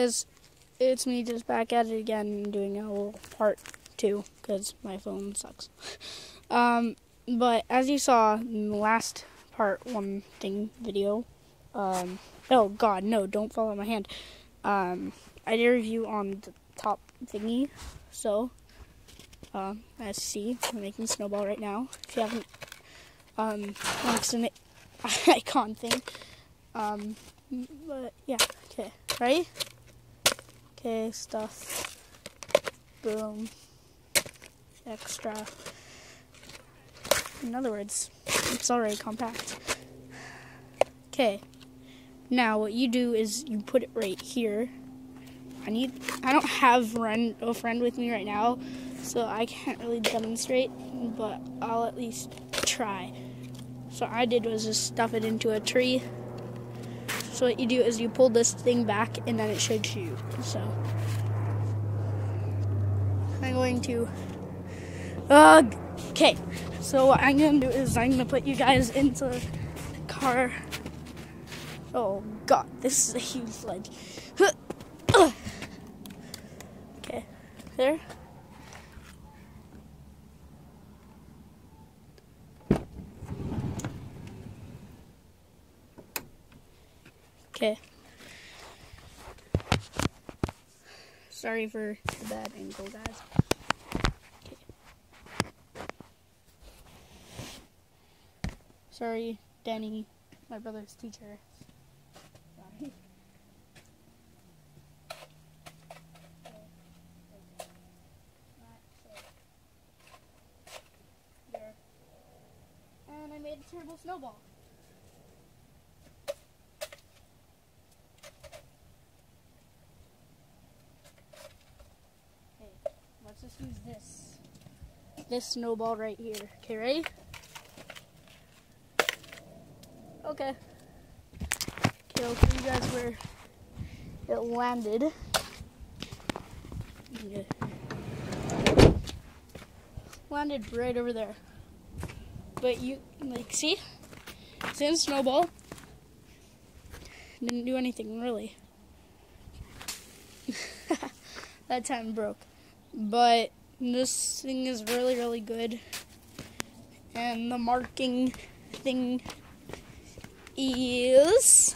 guys, it's me just back at it again doing a little part two because my phone sucks. Um, but as you saw in the last part one thing video, um, oh god, no, don't fall on my hand. Um, I did a review on the top thingy, so, uh, as you see, I'm making snowball right now. If you haven't, um, it's an icon thing. Um, but yeah, okay, ready? Okay, stuff. Boom. Extra. In other words, it's already compact. Okay. Now what you do is you put it right here. I need I don't have a friend with me right now, so I can't really demonstrate, but I'll at least try. So I did was just stuff it into a tree. So what you do is you pull this thing back and then it should shoot. So I'm going to uh, okay. So what I'm gonna do is I'm gonna put you guys into the car. Oh god, this is a huge ledge. Okay, there. Okay. Sorry for the bad angle, guys. Okay. Sorry, Danny, my brother's teacher. Sorry. And I made a terrible snowball. Let's just use this. This snowball right here. Okay, ready? Okay. Okay, I'll show you guys where it landed. Yeah. Landed right over there. But you, like, see? It's in a snowball. Didn't do anything, really. that time broke. But this thing is really, really good. And the marking thing is